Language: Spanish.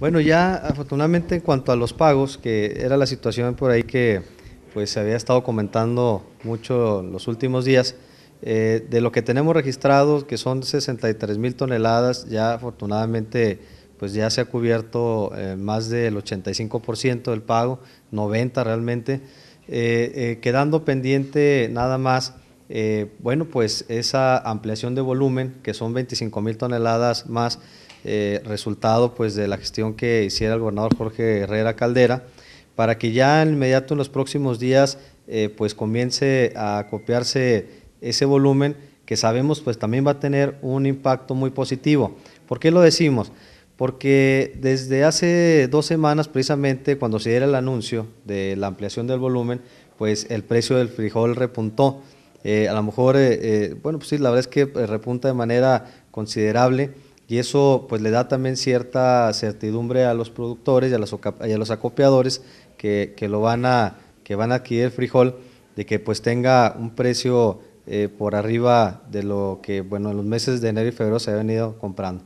Bueno, ya afortunadamente en cuanto a los pagos, que era la situación por ahí que pues se había estado comentando mucho los últimos días, eh, de lo que tenemos registrado, que son 63 mil toneladas, ya afortunadamente pues ya se ha cubierto eh, más del 85% del pago, 90 realmente, eh, quedando pendiente nada más, bueno, pues esa ampliación de volumen, que son 25 mil toneladas más, resultado pues de la gestión que hiciera el gobernador Jorge Herrera Caldera, para que ya inmediato en los próximos días pues comience a copiarse ese volumen que sabemos pues también va a tener un impacto muy positivo. ¿Por qué lo decimos? Porque desde hace dos semanas precisamente cuando se diera el anuncio de la ampliación del volumen, pues el precio del frijol repuntó. Eh, a lo mejor, eh, eh, bueno, pues sí, la verdad es que repunta de manera considerable y eso pues le da también cierta certidumbre a los productores y a los, a los acopiadores que, que, lo van a, que van a adquirir el frijol, de que pues tenga un precio eh, por arriba de lo que bueno en los meses de enero y febrero se ha venido comprando.